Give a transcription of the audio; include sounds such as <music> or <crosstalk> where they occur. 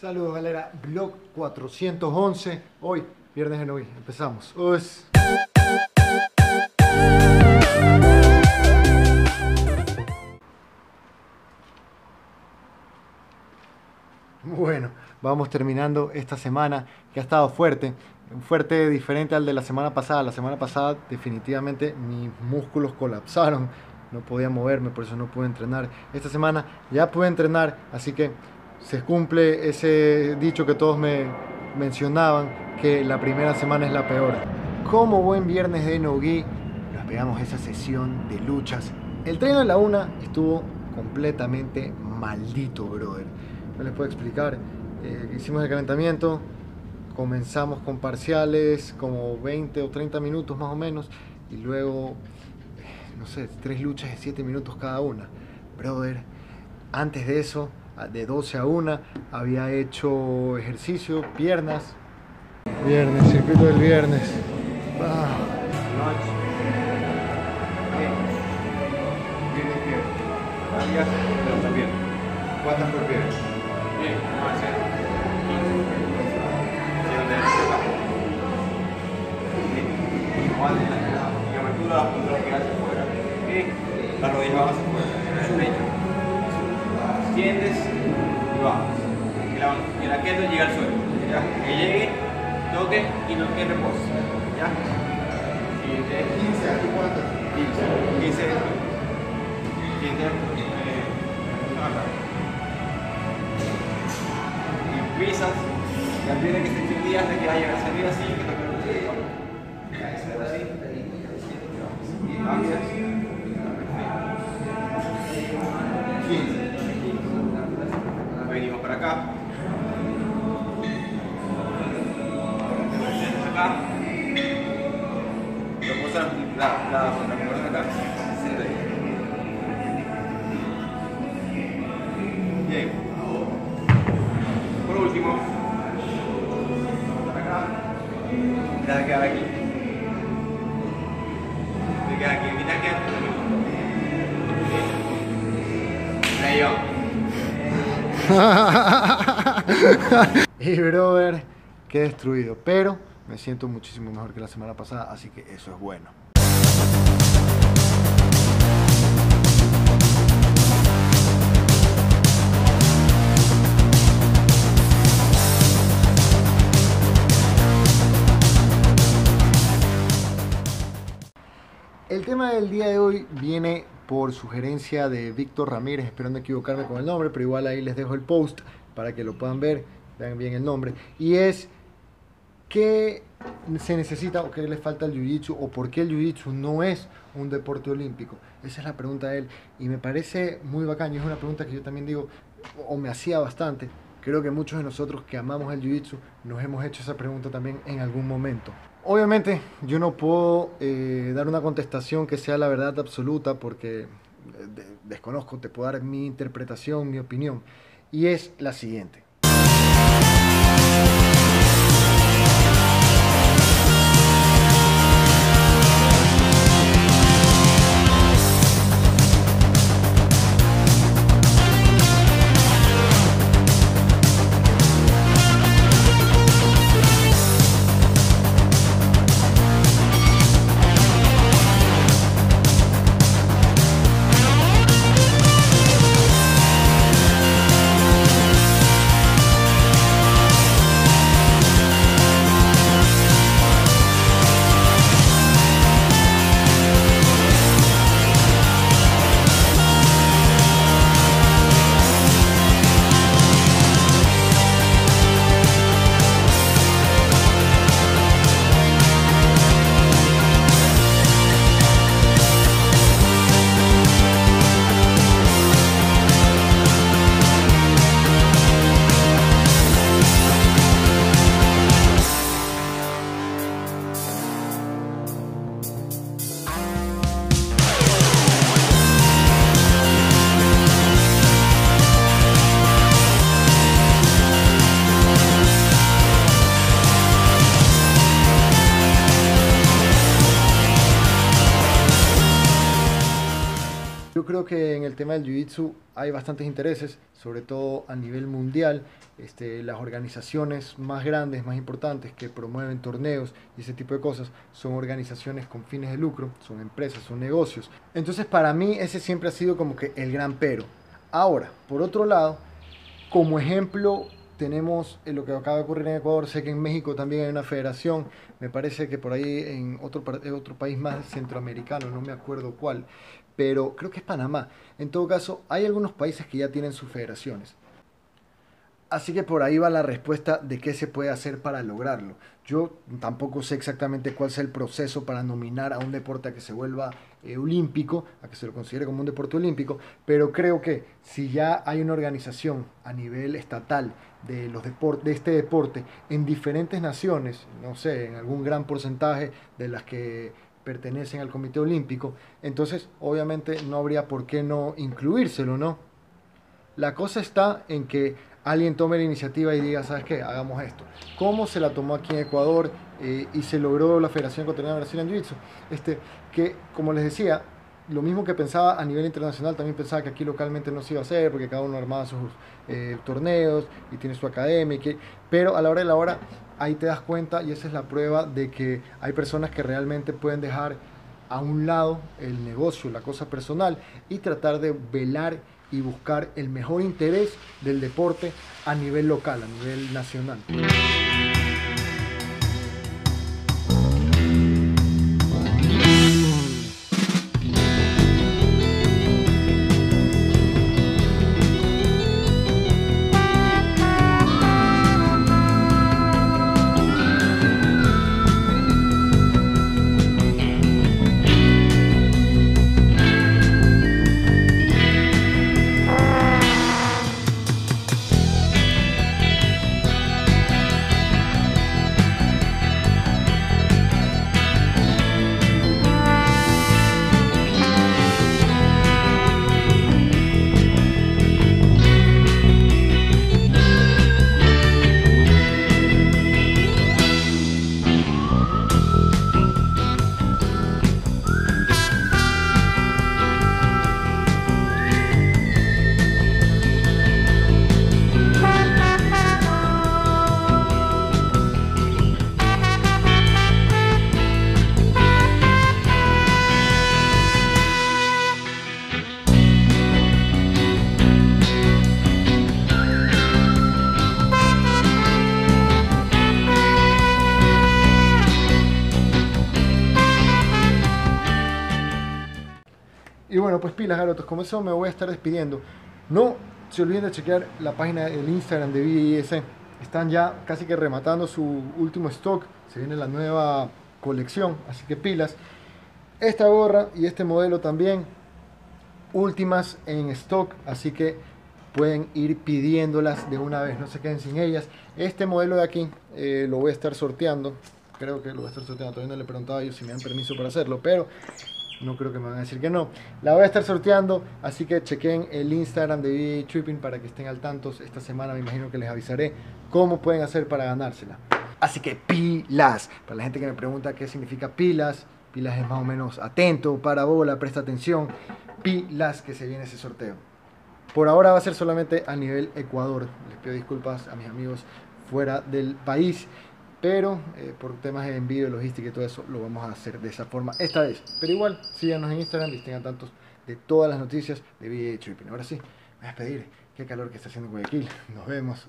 Saludos, galera. Blog 411. Hoy, viernes de hoy. Empezamos. Us. Bueno, vamos terminando esta semana que ha estado fuerte. Fuerte diferente al de la semana pasada. La semana pasada definitivamente mis músculos colapsaron. No podía moverme, por eso no pude entrenar. Esta semana ya pude entrenar, así que se cumple ese dicho que todos me mencionaban, que la primera semana es la peor. Como buen viernes de Nogi, nos pegamos esa sesión de luchas. El tren de la una estuvo completamente maldito, brother. No les puedo explicar. Eh, hicimos el calentamiento, comenzamos con parciales, como 20 o 30 minutos más o menos, y luego, eh, no sé, tres luchas de 7 minutos cada una. Brother, antes de eso, de 12 a 1, había hecho ejercicio, piernas. Viernes, circuito del viernes. Ah. ¿Cuántas por? Bien, vamos a hacer 15. Igual de la abertura, la puntura que hacia afuera. Y la rodilla va hacia afuera. Sube. Extiendes y bajas. Y la, y la llega al suelo. ¿ya? Que llegue, toque y no que repose. ¿Ya? Siguiente. 15, ¿aquí cuántas? 15. 15. Siguiente. Eh, pisas. Y al de que se extendía hasta que haya que suelo. Así. Haces. 15. Venimos para acá. Te acá. Reposa la, la, la fuerza acá. Siente ahí. Bien. Por último. Para acá. Mira que aquí. Mira aquí, mira que <laughs> y brother, qué destruido. Pero me siento muchísimo mejor que la semana pasada, así que eso es bueno. El tema del día de hoy viene por sugerencia de Víctor Ramírez, espero no equivocarme con el nombre, pero igual ahí les dejo el post para que lo puedan ver, vean bien el nombre. Y es qué se necesita o qué le falta al Jiu-Jitsu o por qué el Jiu-Jitsu no es un deporte olímpico. Esa es la pregunta de él y me parece muy bacán y es una pregunta que yo también digo o me hacía bastante. Creo que muchos de nosotros que amamos el Jiu-Jitsu nos hemos hecho esa pregunta también en algún momento. Obviamente yo no puedo eh, dar una contestación que sea la verdad absoluta porque eh, de- desconozco, te puedo dar mi interpretación, mi opinión. Y es la siguiente. Que en el tema del Jiu-Jitsu hay bastantes intereses, sobre todo a nivel mundial. Este, las organizaciones más grandes, más importantes que promueven torneos y ese tipo de cosas son organizaciones con fines de lucro, son empresas, son negocios. Entonces para mí ese siempre ha sido como que el gran pero. Ahora, por otro lado, como ejemplo tenemos lo que acaba de ocurrir en Ecuador, sé que en México también hay una federación, me parece que por ahí en otro, otro país más centroamericano, no me acuerdo cuál, pero creo que es Panamá. En todo caso, hay algunos países que ya tienen sus federaciones. Así que por ahí va la respuesta de qué se puede hacer para lograrlo. Yo tampoco sé exactamente cuál es el proceso para nominar a un deporte a que se vuelva eh, olímpico, a que se lo considere como un deporte olímpico, pero creo que si ya hay una organización a nivel estatal de, los de este deporte en diferentes naciones, no sé, en algún gran porcentaje de las que pertenecen al Comité Olímpico, entonces obviamente no habría por qué no incluírselo, ¿no? La cosa está en que alguien tome la iniciativa y diga, ¿sabes qué? Hagamos esto. ¿Cómo se la tomó aquí en Ecuador eh, y se logró la Federación Ecuatoriana de en Jiu-Jitsu? Este, que, como les decía, lo mismo que pensaba a nivel internacional, también pensaba que aquí localmente no se iba a hacer, porque cada uno armaba sus eh, torneos y tiene su academia, pero a la hora de la hora, ahí te das cuenta y esa es la prueba de que hay personas que realmente pueden dejar a un lado el negocio, la cosa personal y tratar de velar y buscar el mejor interés del deporte a nivel local, a nivel nacional. Y bueno, pues pilas, garotos, como eso me voy a estar despidiendo. No se olviden de chequear la página del Instagram de VIS. Están ya casi que rematando su último stock. Se viene la nueva colección, así que pilas. Esta gorra y este modelo también, últimas en stock, así que pueden ir pidiéndolas de una vez, no se queden sin ellas. Este modelo de aquí eh, lo voy a estar sorteando, creo que lo voy a estar sorteando, todavía no le he preguntado a ellos si me dan permiso para hacerlo, pero no creo que me van a decir que no. La voy a estar sorteando, así que chequen el Instagram de VA Tripping para que estén al tanto. Esta semana me imagino que les avisaré cómo pueden hacer para ganársela. Así que pilas. Para la gente que me pregunta qué significa pilas, pilas es más o menos atento, para bola, presta atención. Pilas que se viene ese sorteo. Por ahora va a ser solamente a nivel Ecuador. Les pido disculpas a mis amigos fuera del país pero eh, por temas de envío, logística y todo eso, lo vamos a hacer de esa forma esta vez. Pero igual, síganos en Instagram y estén tantos de todas las noticias de VA Tripping. Ahora sí, me voy a despedir. Qué calor que está haciendo Guayaquil. Nos vemos.